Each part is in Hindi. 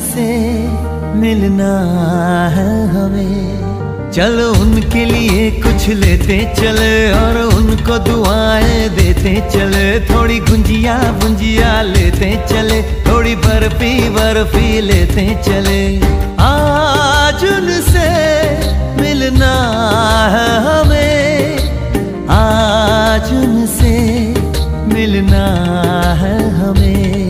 उनसे मिलना है हमें। चलो उनके लिए कुछ लेते, चले और उनको दुआएँ देते, चले थोड़ी गुंजिया गुंजिया लेते, चले थोड़ी बर्फ़ी बर्फ़ी लेते, चले आज उनसे मिलना है हमें। आज उनसे मिलना है हमें।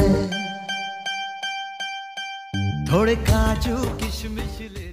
काजू किशमिश ले